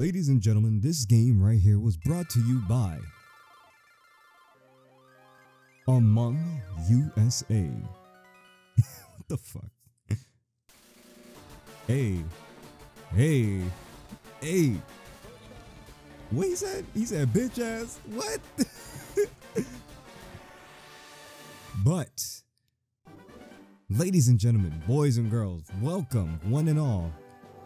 Ladies and gentlemen, this game right here was brought to you by Among USA. what the fuck? hey, hey, hey. What he said? He said bitch ass. What? but, ladies and gentlemen, boys and girls, welcome one and all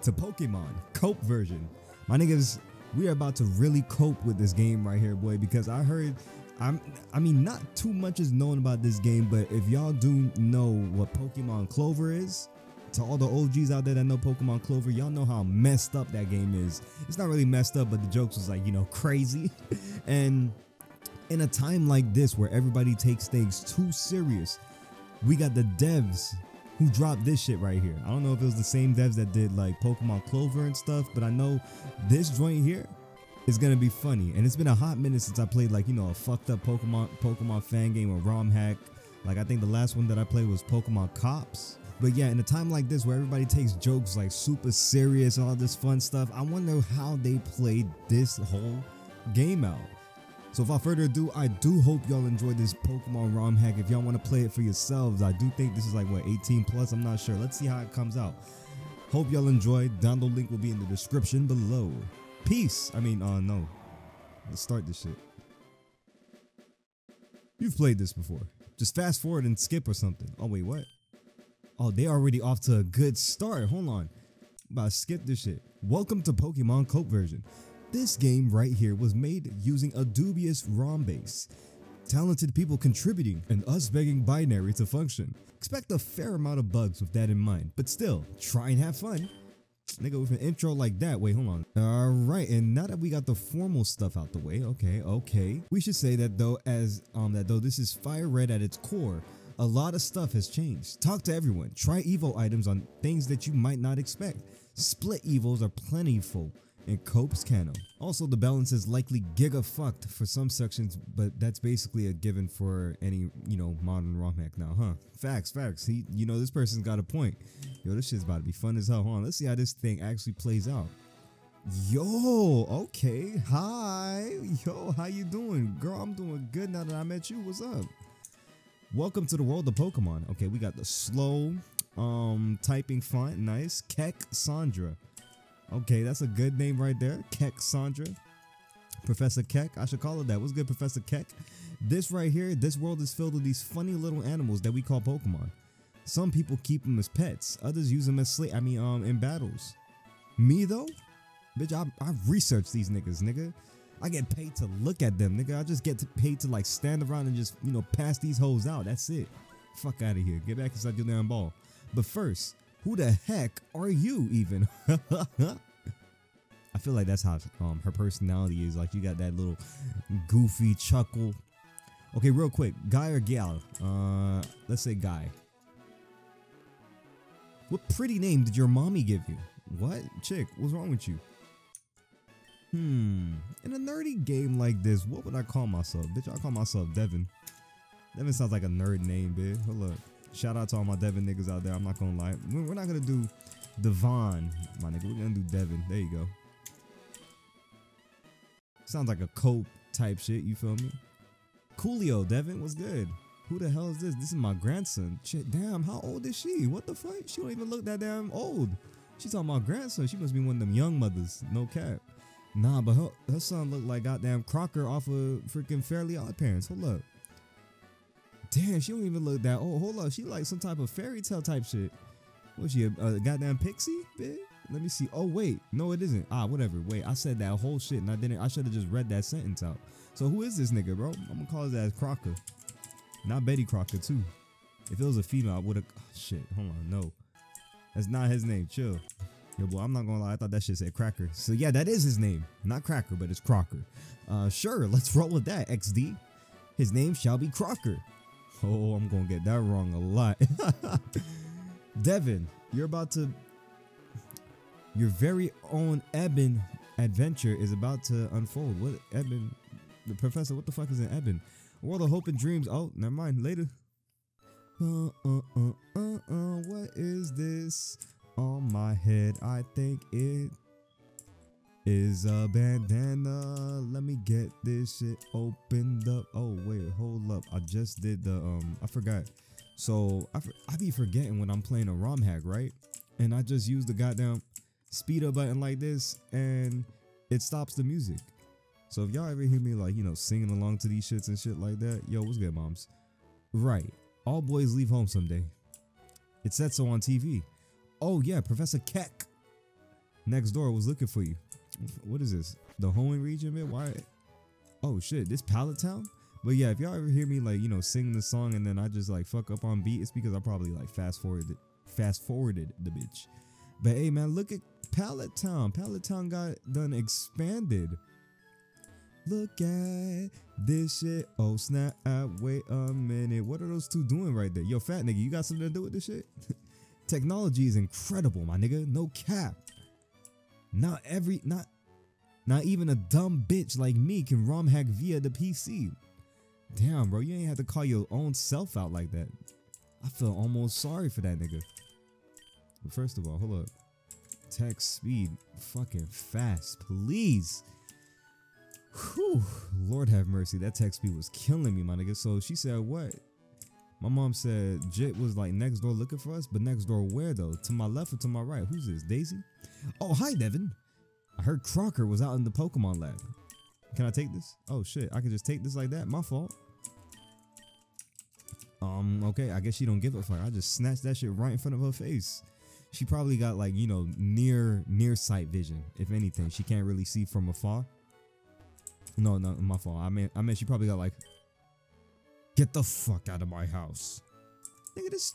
to Pokemon Cope version. My niggas, we are about to really cope with this game right here, boy, because I heard I'm I mean not too much is known about this game, but if y'all do know what Pokemon Clover is, to all the OGs out there that know Pokemon Clover, y'all know how messed up that game is. It's not really messed up, but the jokes was like, you know, crazy. and in a time like this where everybody takes things too serious, we got the devs who dropped this shit right here. I don't know if it was the same devs that did like Pokemon Clover and stuff, but I know this joint here is gonna be funny. And it's been a hot minute since I played like, you know, a fucked up Pokemon Pokemon fan game or ROM hack. Like I think the last one that I played was Pokemon Cops. But yeah, in a time like this where everybody takes jokes like super serious and all this fun stuff, I wonder how they played this whole game out. So without further ado, I do hope y'all enjoyed this Pokemon ROM hack. If y'all want to play it for yourselves, I do think this is like what 18 plus. I'm not sure. Let's see how it comes out. Hope y'all enjoyed. Download link will be in the description below. Peace. I mean, uh, no. Let's start this shit. You've played this before. Just fast forward and skip or something. Oh wait, what? Oh, they already off to a good start. Hold on. I'm about to skip this shit. Welcome to Pokemon Cope version. This game right here was made using a dubious ROM base. Talented people contributing and us begging binary to function. Expect a fair amount of bugs with that in mind, but still, try and have fun. Nigga, with an intro like that, wait, hold on. All right, and now that we got the formal stuff out the way, okay, okay. We should say that though, as um, that though this is Fire Red at its core, a lot of stuff has changed. Talk to everyone. Try Evo items on things that you might not expect. Split Evos are plentiful in Cope's canon. Also, the balance is likely giga fucked for some sections, but that's basically a given for any, you know, modern ROM hack now, huh? Facts, facts. He, you know, this person's got a point. Yo, this shit's about to be fun as hell. Hold on, let's see how this thing actually plays out. Yo, okay. Hi. Yo, how you doing? Girl, I'm doing good now that I met you. What's up? Welcome to the world of Pokemon. Okay, we got the slow um typing font. Nice. Keck Sandra. Okay, that's a good name right there. Keck Sandra. Professor Keck. I should call it that. What's good, Professor Keck? This right here, this world is filled with these funny little animals that we call Pokemon. Some people keep them as pets. Others use them as slave. I mean, um, in battles. Me though, bitch, I I research these niggas, nigga. I get paid to look at them, nigga. I just get to paid to like stand around and just you know pass these hoes out. That's it. Fuck out of here. Get back inside your damn ball. But first, who the heck are you even? I feel like that's how um her personality is. Like you got that little goofy chuckle. Okay, real quick, guy or gal? Uh, let's say guy. What pretty name did your mommy give you? What? Chick, what's wrong with you? Hmm. In a nerdy game like this, what would I call myself? Bitch, I call myself Devin. Devin sounds like a nerd name, bitch. Hold up. Shout out to all my Devin niggas out there. I'm not gonna lie. We're not gonna do Devon, my nigga. We're gonna do Devin. There you go. Sounds like a cope type shit. You feel me? Coolio, Devin. What's good? Who the hell is this? This is my grandson. Shit, damn. How old is she? What the fuck? She don't even look that damn old. She's talking my grandson. She must be one of them young mothers. No cap. Nah, but her, her son looked like goddamn Crocker off of freaking Fairly Odd Parents. Hold up. Damn, she don't even look that old. Hold up. She like some type of fairy tale type shit. Was she a, a goddamn pixie? Bitch? Let me see. Oh wait, no, it isn't. Ah, whatever. Wait, I said that whole shit and I didn't. I should have just read that sentence out. So who is this nigga, bro? I'm gonna call his ass Crocker, not Betty Crocker too. If it was a female, I would have. Oh, shit, hold on, no, that's not his name. Chill. Yo, boy, I'm not gonna lie. I thought that shit said Cracker. So yeah, that is his name. Not Cracker, but it's Crocker. Uh, sure, let's roll with that. XD. His name shall be Crocker. Oh, I'm gonna get that wrong a lot. Devin, you're about to your very own Eben adventure is about to unfold. What Eben? The professor, what the fuck is an Eben? World of hope and dreams. Oh, never mind. Later. Uh, uh, uh, uh, uh. What is this on my head? I think it. Is a bandana. Let me get this shit opened up. Oh wait, hold up. I just did the um. I forgot. So I I be forgetting when I'm playing a ROM hack, right? And I just use the goddamn speed up button like this, and it stops the music. So if y'all ever hear me like you know singing along to these shits and shit like that, yo, what's good, moms? Right. All boys leave home someday. It said so on TV. Oh yeah, Professor Keck next door was looking for you. What is this? The Hoenn region, man? Why? Oh shit, this Pallet Town? But yeah, if y'all ever hear me like, you know, sing the song and then I just like fuck up on beat, it's because I probably like fast forwarded fast forwarded the bitch. But hey man, look at Pallet Town. Pallet Town got done expanded. Look at this shit. Oh snap! Wait a minute. What are those two doing right there? Yo, fat nigga, you got something to do with this shit? Technology is incredible, my nigga. No cap. Not every, not, not even a dumb bitch like me can ROM hack via the PC. Damn, bro, you ain't have to call your own self out like that. I feel almost sorry for that nigga. But first of all, hold up. Text speed fucking fast, please. Whew, Lord have mercy. That text speed was killing me, my nigga. So she said, what? My mom said Jit was like next door looking for us, but next door where though? To my left or to my right? Who's this? Daisy? Oh, hi, Devin. I heard Crocker was out in the Pokemon lab. Can I take this? Oh shit, I can just take this like that. My fault. Um, okay, I guess she don't give a fuck. I just snatched that shit right in front of her face. She probably got like, you know, near near sight vision. If anything, she can't really see from afar. No, no, my fault. I mean, I mean, she probably got like, get the fuck out of my house, nigga. This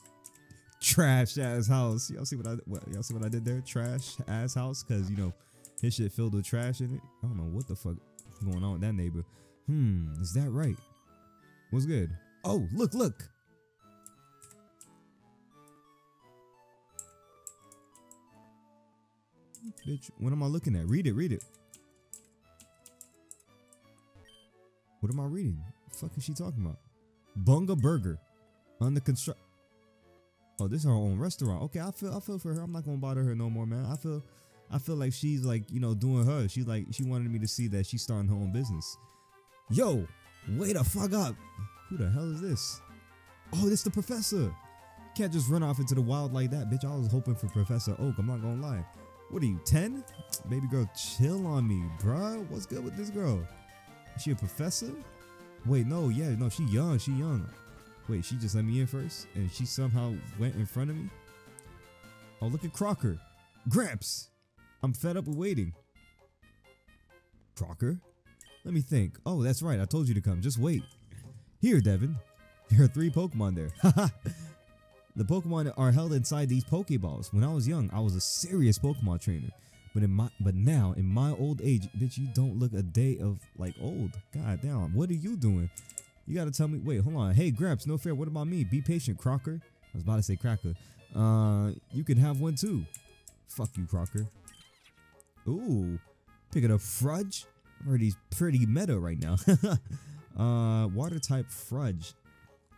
trash ass house. Y'all see what I what y'all see what I did there? Trash ass house, cause you know his shit filled with trash in it. I don't know what the fuck going on with that neighbor. Hmm, is that right? What's good? Oh, look, look. Bitch, what am I looking at? Read it, read it. What am I reading? What The fuck is she talking about? Bunga Burger. Under construct. Oh, this is her own restaurant. Okay, I feel I feel for her. I'm not gonna bother her no more, man. I feel I feel like she's like, you know, doing her. She's like she wanted me to see that she's starting her own business. Yo, wait the fuck up. Who the hell is this? Oh, this the professor. Can't just run off into the wild like that, bitch. I was hoping for Professor Oak. I'm not gonna lie. What are you, 10? Baby girl, chill on me, bruh. What's good with this girl? Is she a professor? Wait, no, yeah, no, she young, she young. Wait, she just let me in first? And she somehow went in front of me? Oh, look at Crocker. Gramps! I'm fed up with waiting. Crocker? Let me think. Oh, that's right. I told you to come. Just wait. Here, Devin. There are three Pokemon there. the Pokemon are held inside these Pokeballs. When I was young, I was a serious Pokemon trainer. But in my but now in my old age, bitch, you don't look a day of like old. God damn, what are you doing? You gotta tell me. Wait, hold on. Hey, Gramps, no fair. What about me? Be patient, Crocker. I was about to say Cracker. Uh, you can have one too. Fuck you, Crocker. Ooh, picking up heard he's pretty meta right now. uh, water type Fudge.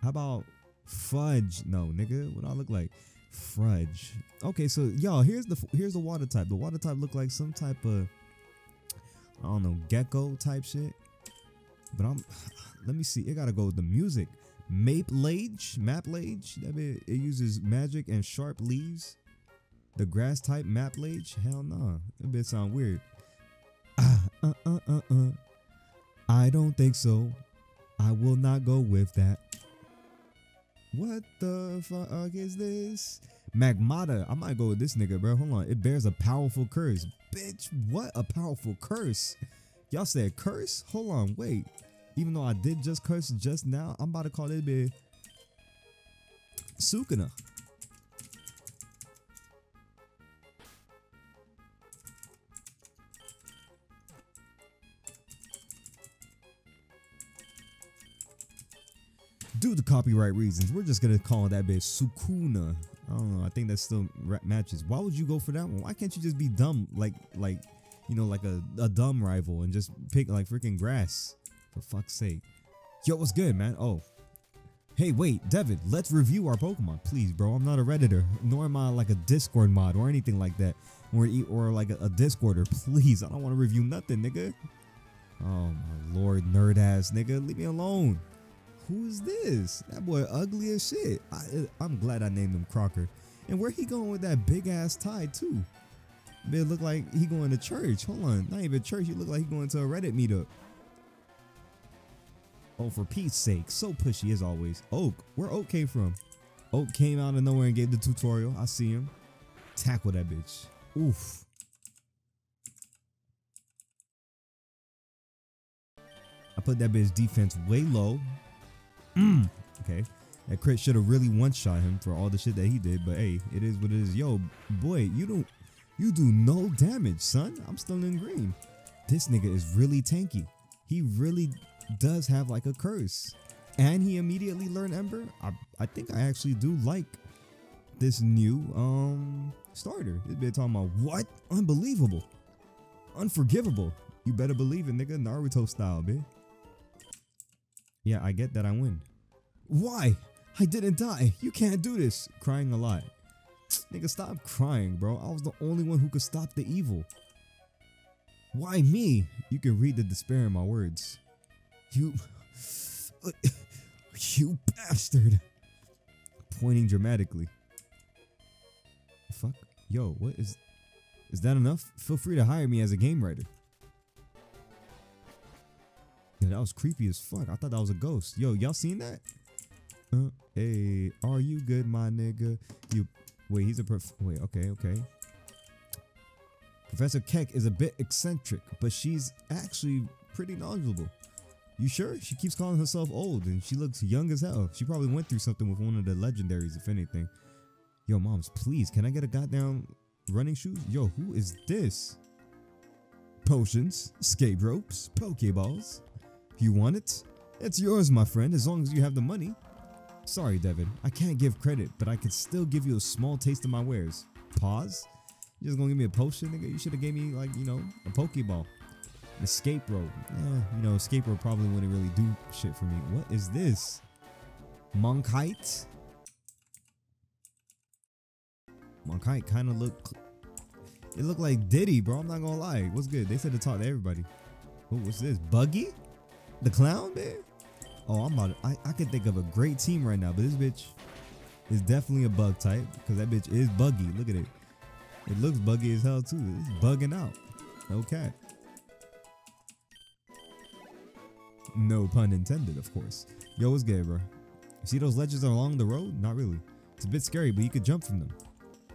How about Fudge? No, nigga. What do I look like? Fudge. Okay, so y'all, here's the here's the water type. The water type look like some type of I don't know gecko type shit. But I'm let me see. It gotta go with the music. Maplage, Maplage. That bit it uses magic and sharp leaves. The grass type Maplage. Hell no, nah. that bit sound weird. Ah, uh, uh, uh, uh. I don't think so. I will not go with that. What the fuck is this? Magmata. I might go with this nigga, bro. Hold on. It bears a powerful curse. Bitch, what a powerful curse. Y'all said curse? Hold on, wait. Even though I did just curse just now, I'm about to call it bitch Sukuna. Due to copyright reasons, we're just gonna call that bitch Sukuna. I don't know. I think that still matches. Why would you go for that one? Why can't you just be dumb, like like you know, like a, a dumb rival and just pick like freaking grass? For fuck's sake. Yo, what's good, man? Oh, Hey, wait, Devin, let's review our Pokemon. Please, bro. I'm not a Redditor, nor am I like a Discord mod or anything like that. Or, or like a, a Discorder. Please, I don't want to review nothing, nigga. Oh, my lord, nerd ass, nigga. Leave me alone. Who is this? That boy ugly as shit. I, I'm glad I named him Crocker. And where he going with that big ass tie, too? It look like he going to church. Hold on. Not even church. He look like he going to a Reddit meetup. Oh, for Pete's sake. So pushy as always. Oak. Where Oak came from? Oak came out of nowhere and gave the tutorial. I see him. Tackle that bitch. Oof. I put that bitch defense way low. Mm. Okay. That crit should have really one-shot him for all the shit that he did. But hey, it is what it is. Yo, boy, you don't you do no damage, son. I'm still in green. This nigga is really tanky. He really does have like a curse. And he immediately learned Ember. I, I think I actually do like this new um starter. This been talking about what? Unbelievable. Unforgivable. You better believe it, nigga. Naruto style, bitch. Yeah, I get that I win. Why? I didn't die. You can't do this. Crying a lot. Nigga, stop crying, bro. I was the only one who could stop the evil. Why me? You can read the despair in my words. You. You bastard. Pointing dramatically. Fuck. Yo, what is. Is that enough? Feel free to hire me as a game writer. Yeah, that was creepy as fuck. I thought that was a ghost. Yo, y'all seen that? Uh, hey, are you good, my nigga? You Wait, he's a prof. Wait, okay, okay. Professor Keck is a bit eccentric, but she's actually pretty knowledgeable. You sure? She keeps calling herself old and she looks young as hell. She probably went through something with one of the legendaries, if anything. Yo, moms, please, can I get a goddamn running shoes? Yo, who is this? Potions, escape ropes, pokeballs. You want it? It's yours, my friend, as long as you have the money. Sorry, Devin. I can't give credit, but I can still give you a small taste of my wares. Pause? You just gonna give me a potion, nigga? You should have gave me, like, you know, a Pokeball. An escape rope. Yeah, you know, escape rope probably wouldn't really do shit for me. What is this? Monkite? Monkite kind of look... It looked like Diddy, bro. I'm not gonna lie. What's good? They said to talk to everybody. Oh, what's this? Buggy? The clown, man? Oh, I'm about to, I, I can think of a great team right now, but this bitch is definitely a bug type because that bitch is buggy. Look at it. It looks buggy as hell too. It's bugging out. Okay. No pun intended, of course. Yo, what's good, bro? You see those ledges along the road? Not really. It's a bit scary, but you could jump from them.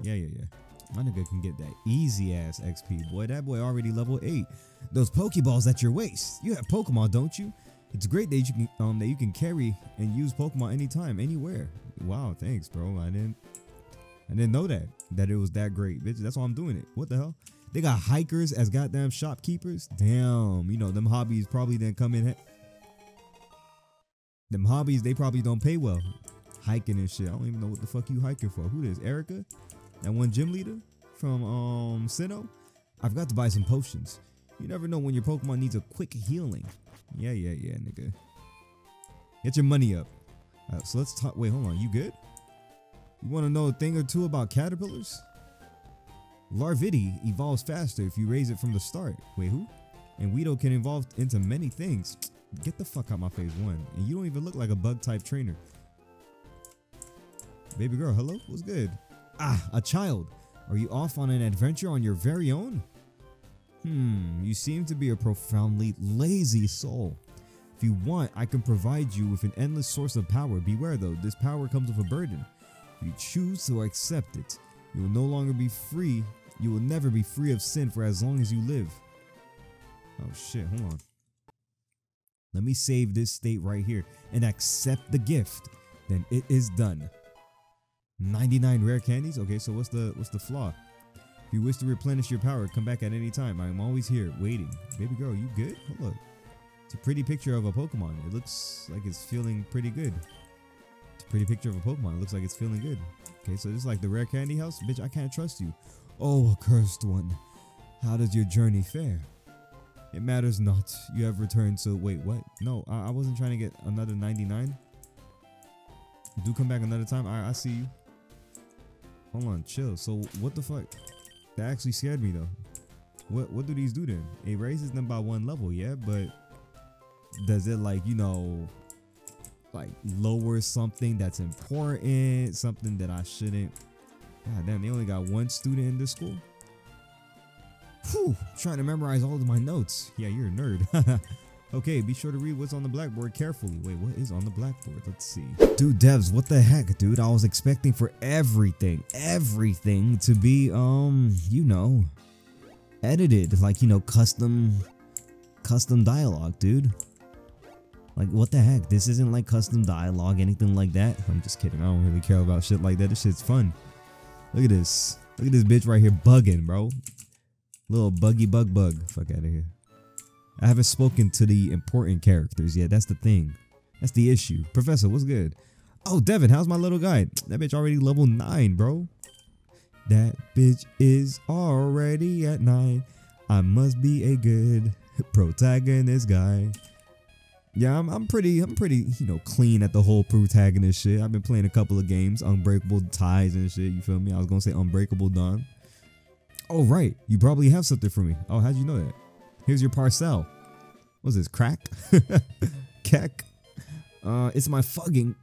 Yeah, yeah, yeah. My nigga can get that easy ass XP. Boy, that boy already level 8. Those Pokeballs at your waist. You have Pokemon, don't you? It's great that you can um that you can carry and use Pokemon anytime, anywhere. Wow, thanks, bro. I didn't I didn't know that that it was that great, bitch. That's why I'm doing it. What the hell? They got hikers as goddamn shopkeepers. Damn, you know them hobbies probably didn't come in. Them hobbies they probably don't pay well. Hiking and shit. I don't even know what the fuck you hiking for. Who is Erika? That one gym leader from um Sinnoh. I forgot to buy some potions. You never know when your Pokemon needs a quick healing. Yeah, yeah, yeah, nigga. Get your money up. Right, so let's talk. Wait, hold on. You good? You want to know a thing or two about caterpillars? Larvidy evolves faster if you raise it from the start. Wait, who? And Weedle can evolve into many things. Get the fuck out my phase one. And you don't even look like a bug type trainer. Baby girl, hello? What's good? Ah, a child. Are you off on an adventure on your very own? Hmm, you seem to be a profoundly lazy soul. If you want, I can provide you with an endless source of power. Beware though, this power comes with a burden. If you choose to accept it, you will no longer be free. You will never be free of sin for as long as you live. Oh shit, hold on. Let me save this state right here and accept the gift. Then it is done. 99 rare candies? Okay, so what's the what's the flaw? If you wish to replenish your power, come back at any time. I am always here, waiting. Baby girl, you good? Hold up. It's a pretty picture of a Pokemon. It looks like it's feeling pretty good. It's a pretty picture of a Pokemon. It looks like it's feeling good. Okay, so this is like the rare candy house. Bitch, I can't trust you. Oh, accursed one. How does your journey fare? It matters not. You have returned, so wait, what? No, I, I wasn't trying to get another 99. Do come back another time. Alright, I see you. Hold on, chill. So what the fuck? That actually scared me though. What what do these do then? It raises them by one level, yeah, but does it like, you know, like lower something that's important, something that I shouldn't. God damn, they only got one student in this school. Whew, trying to memorize all of my notes. Yeah, you're a nerd. okay, be sure to read what's on the blackboard carefully. Wait, what is on the blackboard? Let's see. Dude, devs, what the heck, dude? I was expecting for everything, everything to be, um, you know, edited, like, you know, custom, custom dialogue, dude. Like, what the heck? This isn't like custom dialogue, anything like that. I'm just kidding. I don't really care about shit like that. This shit's fun. Look at this. Look at this bitch right here bugging, bro. Little buggy bug bug. Fuck out of here. I haven't spoken to the important characters yet. That's the thing. That's the issue. Professor, what's good? Oh, Devin, how's my little guy? That bitch already level 9, bro. That bitch is already at 9. I must be a good protagonist guy. Yeah, I'm, I'm pretty, I'm pretty, you know, clean at the whole protagonist shit. I've been playing a couple of games, Unbreakable Ties and shit. You feel me? I was gonna say Unbreakable Dawn. Oh right, you probably have something for me. Oh, how'd you know that? Here's your parcel. What's this? Crack? Keck? Uh, it's my fucking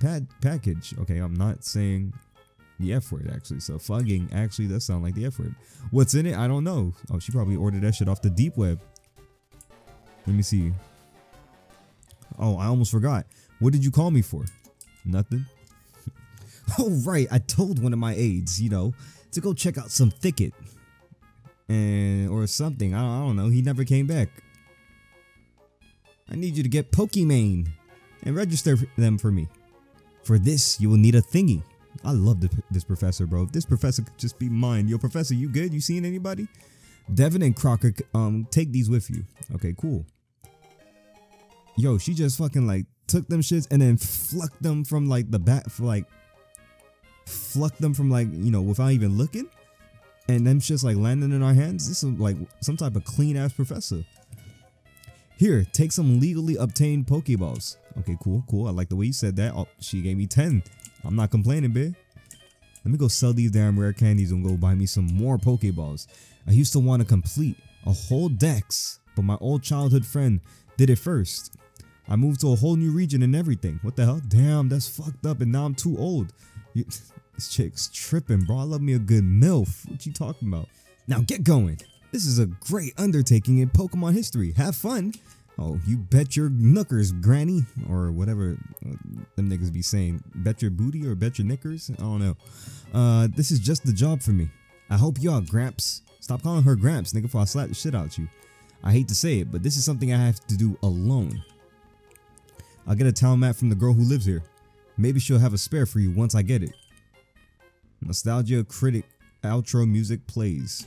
pad package. Okay, I'm not saying the F word actually. So fugging actually does sound like the F word. What's in it? I don't know. Oh, she probably ordered that shit off the deep web. Let me see. Oh, I almost forgot. What did you call me for? Nothing. oh, right. I told one of my aides, you know, to go check out some thicket. And, or something. I don't, I don't know. He never came back. I need you to get Pokimane and register them for me. For this, you will need a thingy. I love this, this professor, bro. If this professor could just be mine. Yo, professor, you good? You seeing anybody? Devin and Crocker, um, take these with you. Okay, cool yo, she just fucking like took them shits and then flucked them from like the back, like flucked them from like you know without even looking, and them shits like landing in our hands. This is like some type of clean ass professor. Here, take some legally obtained Pokeballs. Okay, cool, cool. I like the way you said that. Oh, she gave me 10. I'm not complaining, babe. Let me go sell these damn rare candies and go buy me some more Pokeballs. I used to want to complete a whole dex, but my old childhood friend did it first. I moved to a whole new region and everything. What the hell? Damn, that's fucked up. And now I'm too old. This chick's tripping, bro. I love me a good MILF. What you talking about? Now get going. This is a great undertaking in Pokemon history. Have fun. Oh, you bet your knuckers, granny. Or whatever uh, them niggas be saying. Bet your booty or bet your knickers? I don't know. Uh, this is just the job for me. I hope y'all, Gramps. Stop calling her Gramps, nigga, before I slap the shit out you. I hate to say it, but this is something I have to do alone. I'll get a town map from the girl who lives here. Maybe she'll have a spare for you once I get it. Nostalgia Critic outro music plays.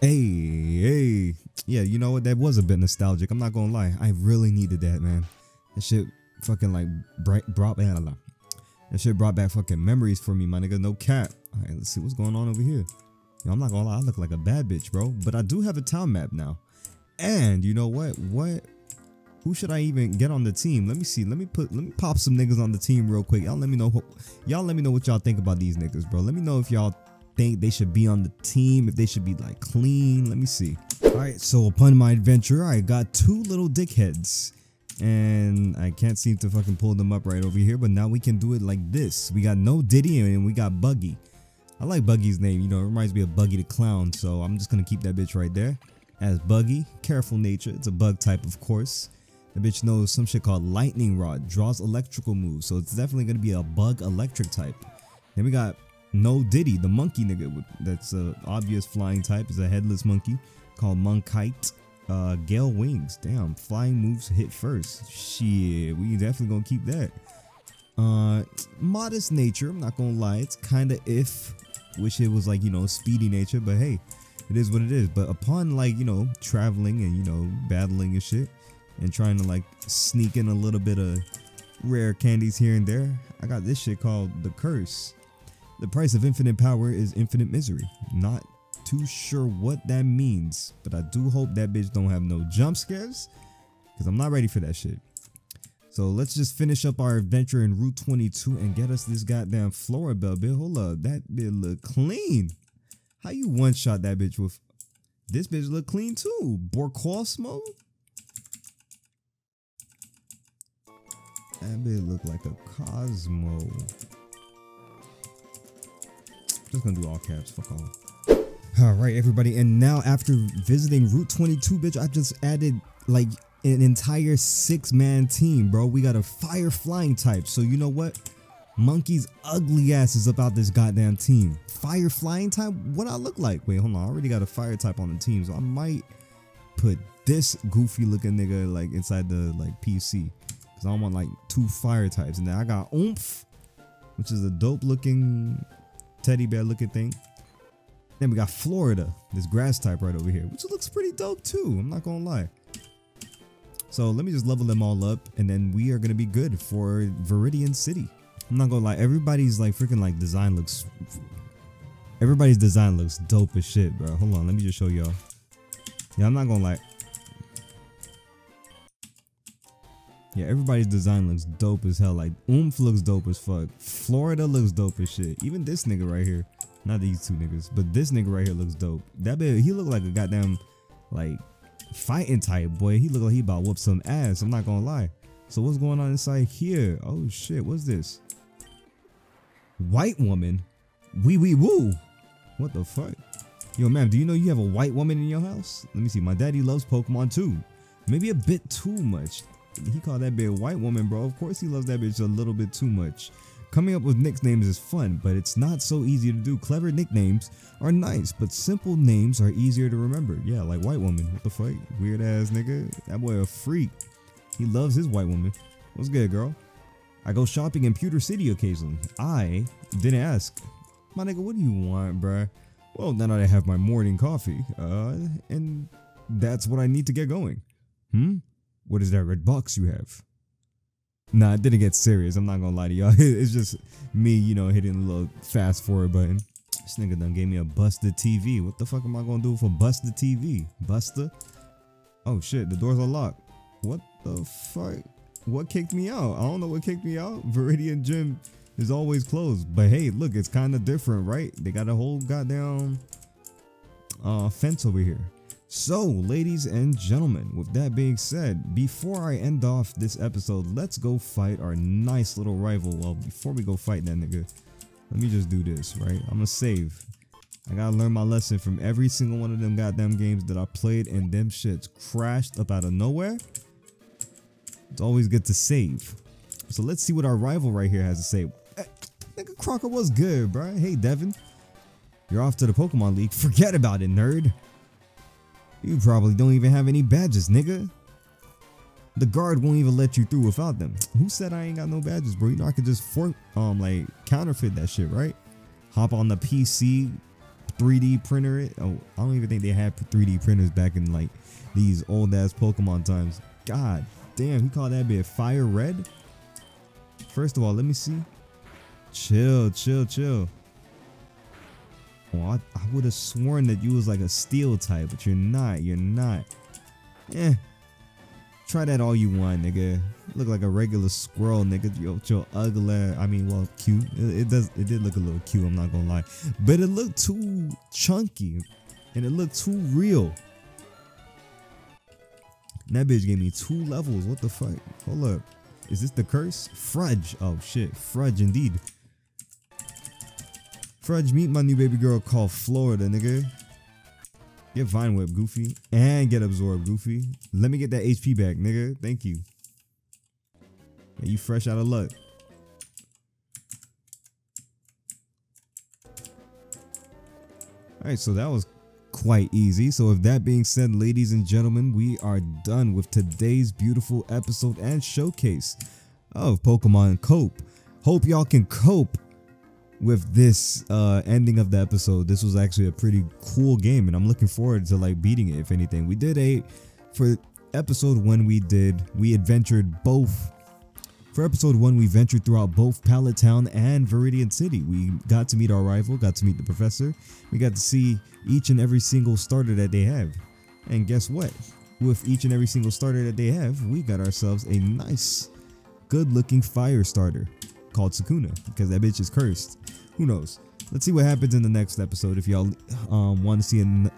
Hey, hey. Yeah, you know what? That was a bit nostalgic. I'm not gonna lie. I really needed that, man. That shit fucking like bright brought back that shit brought back fucking memories for me, my nigga. No cap. Alright, let's see what's going on over here. I'm not gonna lie, I look like a bad bitch, bro. But I do have a town map now. And you know what? What who should I even get on the team? Let me see. Let me put let me pop some niggas on the team real quick. Y'all let me know y'all let me know what y'all think about these niggas, bro. Let me know if y'all think they should be on the team, if they should be like clean. Let me see. Alright, so upon my adventure, I got two little dickheads. And I can't seem to fucking pull them up right over here, but now we can do it like this. We got no Diddy and we got Buggy. I like Buggy's name, you know, it reminds me of Buggy the Clown, so I'm just gonna keep that bitch right there. As Buggy, careful nature, it's a bug type of course. The bitch knows some shit called Lightning Rod, draws electrical moves, so it's definitely gonna be a bug electric type. Then we got No Diddy, the monkey nigga. That's a obvious flying type. Is a headless monkey called Monkite. Uh, Gale Wings. Damn, flying moves hit first. Shit, we definitely gonna keep that. Uh, modest nature. I'm not gonna lie. It's kind of if. Wish it was like you know speedy nature, but hey, it is what it is. But upon like you know traveling and you know battling and shit, and trying to like sneak in a little bit of rare candies here and there, I got this shit called the curse. The price of infinite power is infinite misery. Not too sure what that means, but I do hope that bitch don't have no jump scares because I'm not ready for that shit. So let's just finish up our adventure in Route 22 and get us this goddamn Floribel bit. Hold up, that bitch look clean. How you one shot that bitch with? This bitch look clean too. Borcosmo. That bit look like a Cosmo. Just gonna do all caps. Fuck. All right, everybody. And now after visiting Route 22, bitch, I just added like an entire six man team, bro. We got a fire flying type. So you know what? Monkey's ugly ass is about this goddamn team. Fire flying type? What I look like? Wait, hold on. I already got a fire type on the team. So I might put this goofy looking nigga like inside the like PC. Cause I want like two fire types. And then I got Oomph, which is a dope looking teddy bear looking thing. Then we got Florida, this grass type right over here, which looks pretty dope too. I'm not gonna lie. So let me just level them all up and then we are gonna be good for Viridian City. I'm not gonna lie, everybody's like freaking like design looks everybody's design looks dope as shit, bro. Hold on, let me just show y'all. Yeah, I'm not gonna lie. Yeah, everybody's design looks dope as hell. Like Oomph looks dope as fuck. Florida looks dope as shit. Even this nigga right here. Not these two niggas, but this nigga right here looks dope. That bit, he look like a goddamn like fighting type boy. He look like he about whoop some ass. I'm not gonna lie. So what's going on inside here? Oh shit, what's this? White woman? Wee wee woo. What the fuck? Yo, man, do you know you have a white woman in your house? Let me see. My daddy loves Pokemon too. Maybe a bit too much. He called that bitch white woman, bro. Of course he loves that bitch a little bit too much. Coming up with nicknames is fun, but it's not so easy to do. Clever nicknames are nice, but simple names are easier to remember. Yeah, like white woman. What the fuck? Weird ass nigga. That boy a freak. He loves his white woman. What's good, girl? I go shopping in Pewter City occasionally. I didn't ask. My nigga, what do you want, bruh? Well, now that I have my morning coffee, uh, and that's what I need to get going. Hmm? What is that red box you have? Nah, it didn't get serious. I'm not gonna lie to y'all. It's just me, you know, hitting the little fast forward button. This nigga done gave me a busted TV. What the fuck am I gonna do for busted TV? Buster? Oh shit, the doors are locked. What the fuck? What kicked me out? I don't know what kicked me out. Viridian Gym is always closed. But hey, look, it's kind of different, right? They got a whole goddamn uh, fence over here. So, ladies and gentlemen, with that being said, before I end off this episode, let's go fight our nice little rival. Well, before we go fight that nigga, let me just do this, right? I'm gonna save. I gotta learn my lesson from every single one of them goddamn games that I played and them shits crashed up out of nowhere. It's always good to save. So let's see what our rival right here has to say. Hey, nigga Crocker was good, bro. Hey, Devin. You're off to the Pokemon League. Forget about it, nerd. You probably don't even have any badges, nigga. The guard won't even let you through without them. Who said I ain't got no badges, bro? You know I could just for um like counterfeit that shit, right? Hop on the PC, 3D printer it. Oh, I don't even think they had 3D printers back in like these old ass Pokemon times. God damn, he called that bit fire red. First of all, let me see. Chill, chill, chill. Oh, I, I would have sworn that you was like a steel type, but you're not. You're not. Eh. Try that all you want, nigga. Look like a regular squirrel, nigga. Yo, your ugly. I mean, well, cute. It, it, does. It did look a little cute. I'm not gonna lie, but it looked too chunky, and it looked too real. And that bitch gave me two levels. What the fuck? Hold up. Is this the curse? Fudge. Oh shit. Fudge indeed. Fudge, meet my new baby girl called Florida, nigga. Get Vine Whip, Goofy. And get Absorb, Goofy. Let me get that HP back, nigga. Thank you. Yeah, you fresh out of luck. Alright, so that was quite easy. So with that being said, ladies and gentlemen, we are done with today's beautiful episode and showcase of Pokemon Cope. Hope y'all can cope with this uh ending of the episode this was actually a pretty cool game and i'm looking forward to like beating it if anything. We did a for episode one we did we adventured both for episode one we ventured throughout both pallet town and viridian city. We got to meet our rival got to meet the professor. We got to see each and every single starter that they have. And guess what? With each and every single starter that they have we got ourselves a nice good looking fire starter called Sukuna because that bitch is cursed. Who knows? Let's see what happens in the next episode. If y'all um, want to see an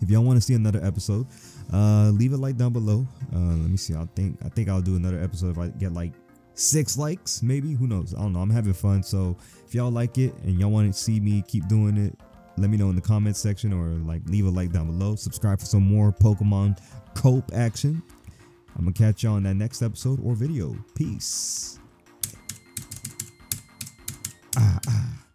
if y'all want to see another episode, uh, leave a like down below. Uh, let me see. I think I think I'll do another episode if I get like six likes, maybe. Who knows? I don't know. I'm having fun. So if y'all like it and y'all want to see me keep doing it, let me know in the comments section or like leave a like down below. Subscribe for some more Pokemon cope action. I'm gonna catch y'all in that next episode or video. Peace. 嗯嗯